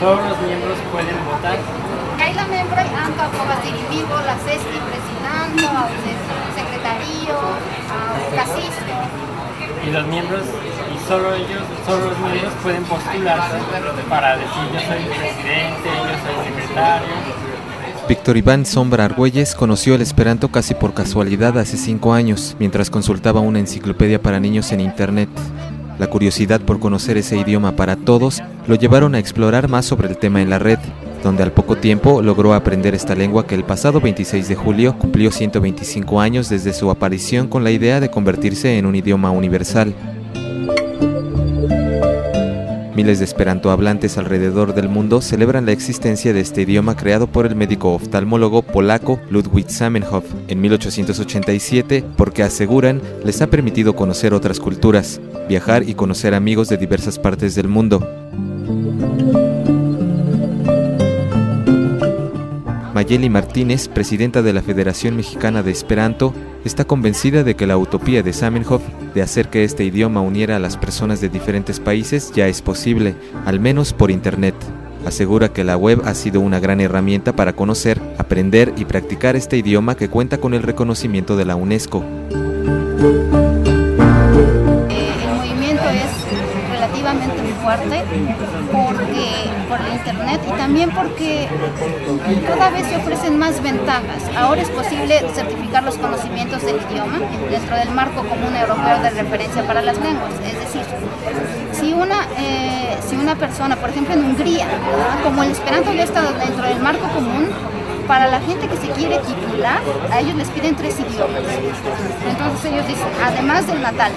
Solo los miembros pueden votar. Cada miembro anche può dirigir la sesti presidente, el secretario, el casisto. Y los miembros, y solo ellos, solo los miembros pueden postularse para decir yo soy el presidente, yo soy el secretario. Víctor Iván Sombra Argüelles conoció el esperanto casi por casualidad hace cinco años, mientras consultaba una enciclopedia para niños en internet. La curiosidad por conocer ese idioma para todos lo llevaron a explorar más sobre el tema en la red, donde al poco tiempo logró aprender esta lengua que el pasado 26 de julio cumplió 125 años desde su aparición con la idea de convertirse en un idioma universal. Miles de esperanto hablantes alrededor del mundo celebran la existencia de este idioma creado por el médico oftalmólogo polaco Ludwig Zamenhof en 1887 porque aseguran les ha permitido conocer otras culturas, viajar y conocer amigos de diversas partes del mundo. Mayeli Martínez, presidenta de la Federación Mexicana de Esperanto, está convencida de que la utopía de Samenhof de hacer que este idioma uniera a las personas de diferentes países ya es posible, al menos por Internet. Asegura que la web ha sido una gran herramienta para conocer, aprender y practicar este idioma que cuenta con el reconocimiento de la UNESCO. Fuerte por el internet y también porque cada vez se ofrecen más ventajas. Ahora es posible certificar los conocimientos del idioma dentro del marco común europeo de referencia para las lenguas. Es decir, si una, eh, si una persona, por ejemplo en Hungría, como el esperanto ya está dentro del marco común, para la gente que se quiere titular, a ellos les piden tres idiomas. Entonces ellos dicen, además del natal,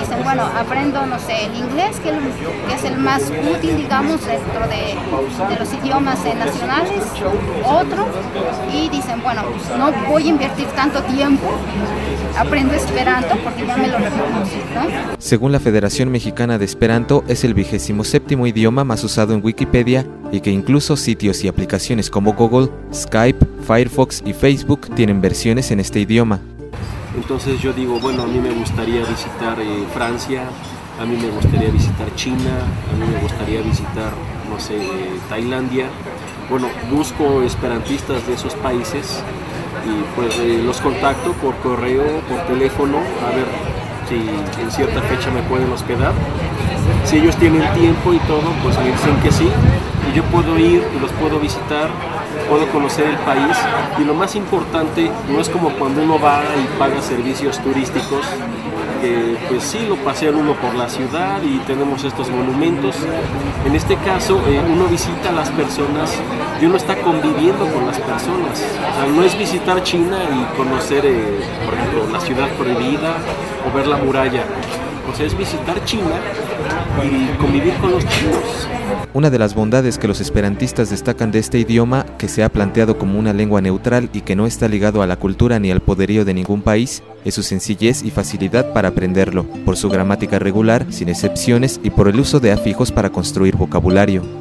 dicen, bueno, aprendo, no sé, el inglés, que, es el más útil, digamos, dentro de, los idiomas nacionales, otro, y dicen, bueno, no voy a invertir tanto tiempo, aprendo esperanto porque ya me lo reconocen. Según la Federación Mexicana de Esperanto, es el vigésimo séptimo idioma más usado en Wikipedia y que incluso sitios y aplicaciones como Google, Skype, Firefox y Facebook tienen versiones en este idioma. Entonces yo digo, bueno, a mí me gustaría visitar eh, Francia, a mí me gustaría visitar China, a mí me gustaría visitar, no sé, Tailandia. Bueno, busco esperantistas de esos países y pues eh, los contacto por correo, por teléfono, a ver si en cierta fecha me pueden hospedar. Si ellos tienen tiempo y todo, pues me dicen que sí, y yo puedo ir y los puedo visitar, puedo conocer el país y lo más importante no es como cuando uno va y paga servicios turísticos que pues sí lo pasean uno por la ciudad y tenemos estos monumentos. En este caso eh, uno visita a las personas y uno está conviviendo con las personas. O no es visitar China y conocer, eh, por ejemplo, la ciudad prohibida o ver la muralla. O sea, es visitar China y convivir con los chinos. Una de las bondades que los esperantistas destacan de este idioma, que se ha planteado como una lengua neutral y que no está ligado a la cultura ni al poderío de ningún país, es su sencillez y facilidad para aprenderlo, por su gramática regular, sin excepciones y por el uso de afijos para construir vocabulario.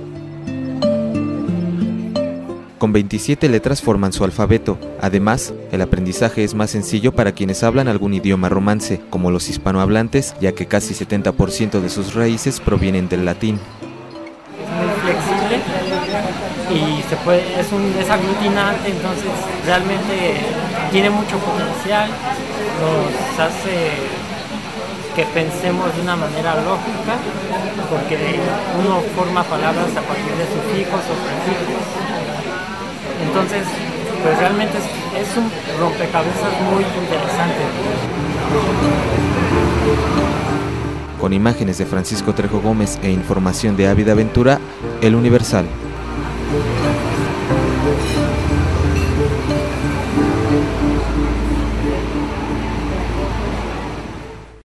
Con 27 letras forman su alfabeto. Además, el aprendizaje es más sencillo para quienes hablan algún idioma romance, como los hispanohablantes, ya que casi 70% de sus raíces provienen del latín. Muy flexible y es, un, es aglutinante, entonces realmente tiene mucho potencial, nos hace que pensemos de una manera lógica, porque uno forma palabras a partir de sufijos o prefijos entonces, pues realmente es, un rompecabezas muy interesante. Con imágenes de Francisco Trejo Gómez e información de Ávida Aventura, El Universal.